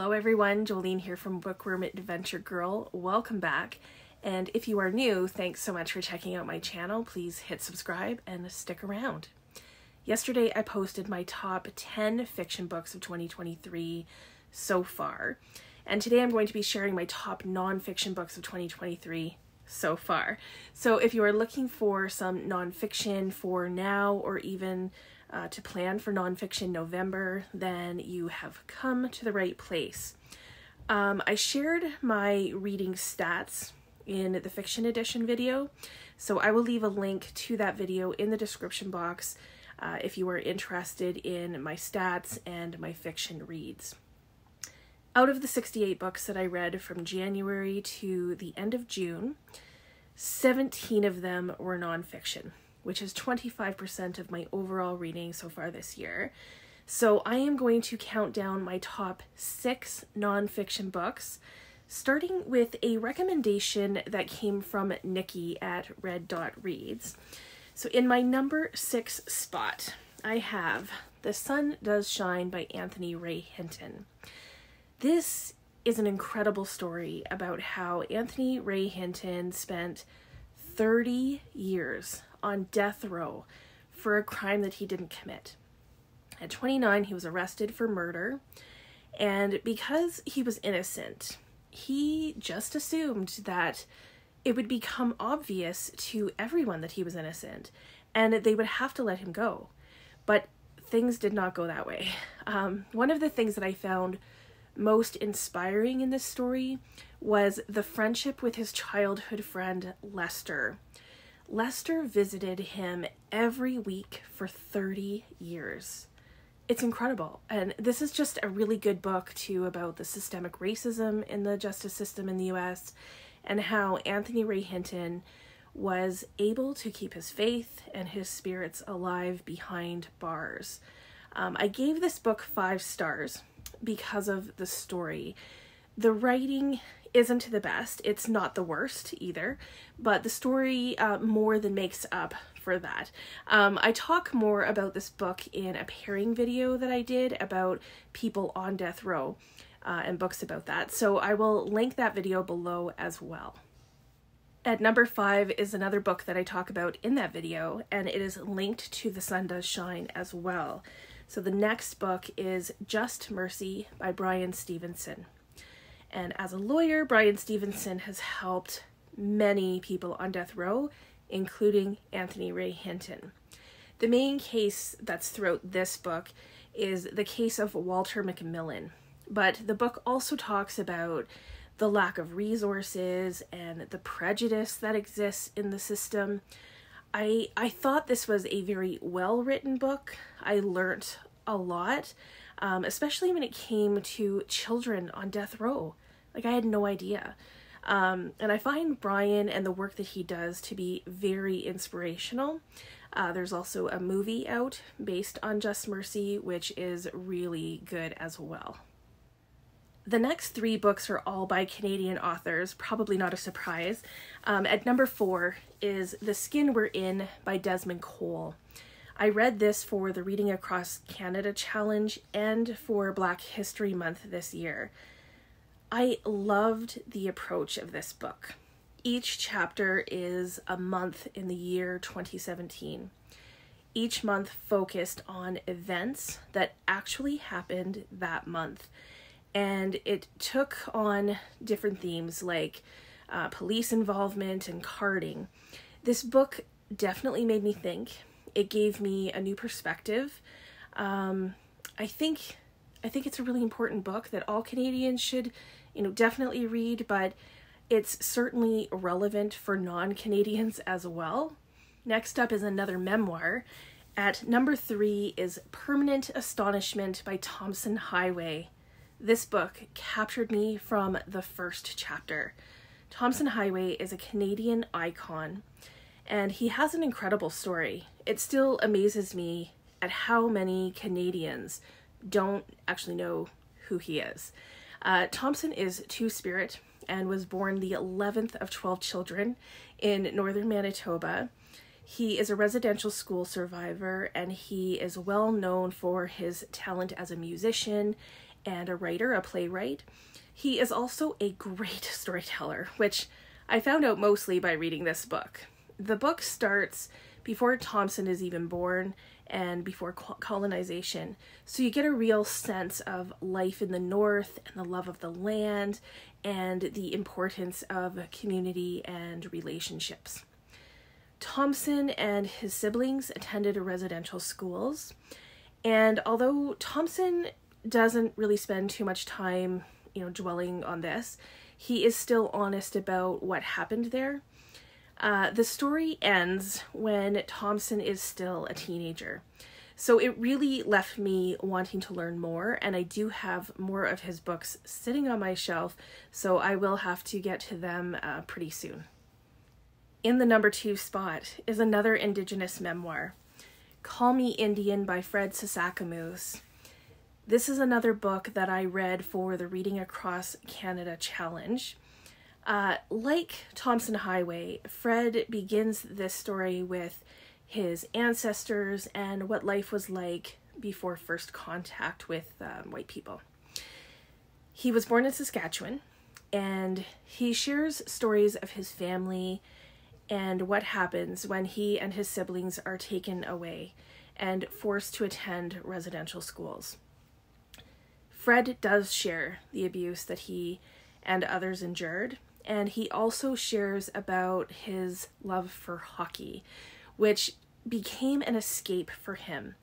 Hello, everyone. Jolene here from Bookworm Adventure Girl. Welcome back. And if you are new, thanks so much for checking out my channel. Please hit subscribe and stick around. Yesterday, I posted my top 10 fiction books of 2023 so far. And today, I'm going to be sharing my top nonfiction books of 2023 so far. So if you are looking for some nonfiction for now or even uh, to plan for Nonfiction November, then you have come to the right place. Um, I shared my reading stats in the fiction edition video, so I will leave a link to that video in the description box uh, if you are interested in my stats and my fiction reads. Out of the 68 books that I read from January to the end of June, 17 of them were nonfiction which is 25% of my overall reading so far this year. So I am going to count down my top six nonfiction books, starting with a recommendation that came from Nikki at Red Dot Reads. So in my number six spot, I have The Sun Does Shine by Anthony Ray Hinton. This is an incredible story about how Anthony Ray Hinton spent 30 years on death row for a crime that he didn't commit. At 29, he was arrested for murder, and because he was innocent, he just assumed that it would become obvious to everyone that he was innocent and they would have to let him go. But things did not go that way. Um, one of the things that I found most inspiring in this story was the friendship with his childhood friend Lester. Lester visited him every week for 30 years. It's incredible. And this is just a really good book, too, about the systemic racism in the justice system in the US and how Anthony Ray Hinton was able to keep his faith and his spirits alive behind bars. Um, I gave this book five stars because of the story. The writing isn't the best. It's not the worst either, but the story uh, more than makes up for that. Um, I talk more about this book in a pairing video that I did about people on death row uh, and books about that, so I will link that video below as well. At number five is another book that I talk about in that video, and it is linked to The Sun Does Shine as well. So the next book is Just Mercy by Bryan Stevenson. And as a lawyer, Bryan Stevenson has helped many people on death row, including Anthony Ray Hinton. The main case that's throughout this book is the case of Walter McMillan, but the book also talks about the lack of resources and the prejudice that exists in the system. I I thought this was a very well written book. I learnt a lot, um, especially when it came to children on death row. Like, I had no idea. Um, and I find Bryan and the work that he does to be very inspirational. Uh, there's also a movie out based on Just Mercy, which is really good as well. The next three books are all by Canadian authors, probably not a surprise. Um, at number four is The Skin We're In by Desmond Cole. I read this for the Reading Across Canada Challenge and for Black History Month this year. I loved the approach of this book. Each chapter is a month in the year 2017. Each month focused on events that actually happened that month. And it took on different themes like uh, police involvement and carding. This book definitely made me think. It gave me a new perspective. Um, I think I think it's a really important book that all Canadians should you know, definitely read, but it's certainly relevant for non Canadians as well. Next up is another memoir. At number three is Permanent Astonishment by Tomson Highway. This book captured me from the first chapter. Tomson Highway is a Canadian icon, and he has an incredible story. It still amazes me at how many Canadians don't actually know who he is. Uh, Tomson is Two Spirit and was born the 11th of 12 children in northern Manitoba. He is a residential school survivor and he is well known for his talent as a musician and a writer, a playwright. He is also a great storyteller, which I found out mostly by reading this book. The book starts before Tomson is even born and before colonization. So you get a real sense of life in the North and the love of the land and the importance of community and relationships. Tomson and his siblings attended residential schools, and although Tomson doesn't really spend too much time, you know, dwelling on this, he is still honest about what happened there. Uh, the story ends when Tomson is still a teenager. So it really left me wanting to learn more, and I do have more of his books sitting on my shelf, so I will have to get to them uh, pretty soon. In the number two spot is another Indigenous memoir, Call Me Indian by Fred Sasakamoose. This is another book that I read for the Reading Across Canada Challenge. Uh, like Tomson Highway, Fred begins this story with his ancestors and what life was like before first contact with um, white people. He was born in Saskatchewan and he shares stories of his family and what happens when he and his siblings are taken away and forced to attend residential schools. Fred does share the abuse that he and others endured, and he also shares about his love for hockey, which became an escape for him.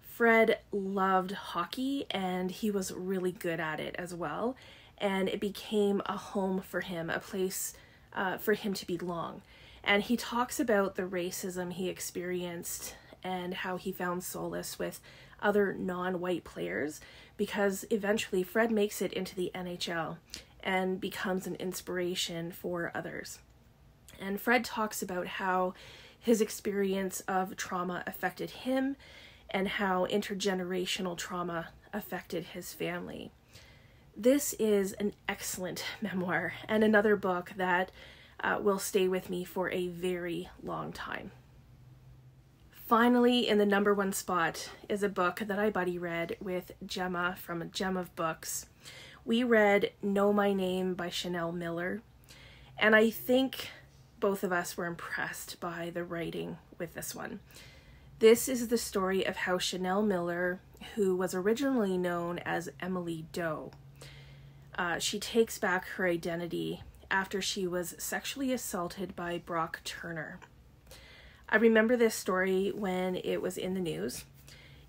Fred loved hockey and he was really good at it as well, and it became a home for him, a place uh, for him to belong. And he talks about the racism he experienced and how he found solace with other non white players because eventually Fred makes it into the NHL and becomes an inspiration for others. And Fred talks about how his experience of trauma affected him and how intergenerational trauma affected his family. This is an excellent memoir and another book that uh, will stay with me for a very long time. Finally, in the number one spot is a book that I buddy read with Gemma from Gem of Books. We read Know My Name by Chanel Miller, and I think both of us were impressed by the writing with this one. This is the story of how Chanel Miller, who was originally known as Emily Doe, uh, she takes back her identity after she was sexually assaulted by Brock Turner. I remember this story when it was in the news.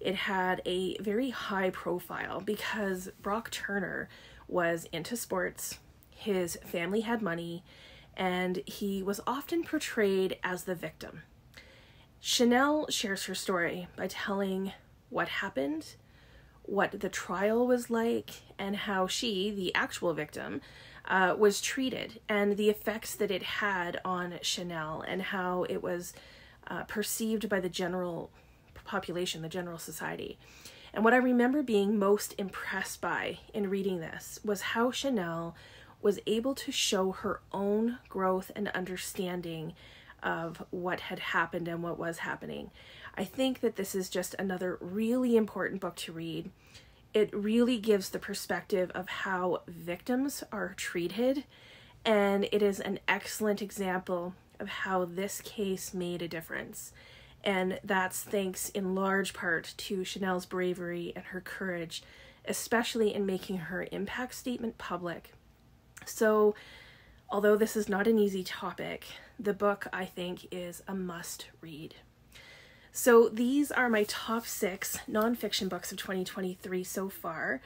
It had a very high profile because Brock Turner was into sports, his family had money, and he was often portrayed as the victim. Chanel shares her story by telling what happened, what the trial was like, and how she, the actual victim, uh, was treated, and the effects that it had on Chanel, and how it was uh, perceived by the general population, the general society. And what I remember being most impressed by in reading this was how Chanel was able to show her own growth and understanding of what had happened and what was happening. I think that this is just another really important book to read. It really gives the perspective of how victims are treated, and it is an excellent example of how this case made a difference. And that's thanks in large part to Chanel's bravery and her courage, especially in making her impact statement public. So, although this is not an easy topic, the book I think is a must read. So, these are my top six nonfiction books of 2023 so far.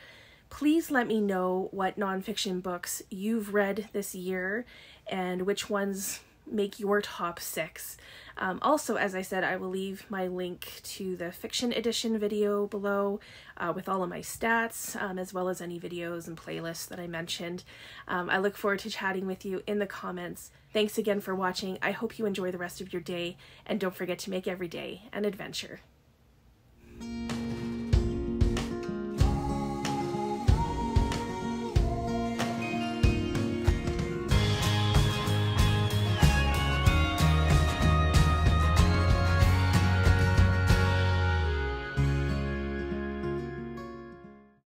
Please let me know what nonfiction books you've read this year and which ones make your top six. Um, also, as I said, I will leave my link to the fiction edition video below uh, with all of my stats, um, as well as any videos and playlists that I mentioned. Um, I look forward to chatting with you in the comments. Thanks again for watching. I hope you enjoy the rest of your day, and don't forget to make every day an adventure.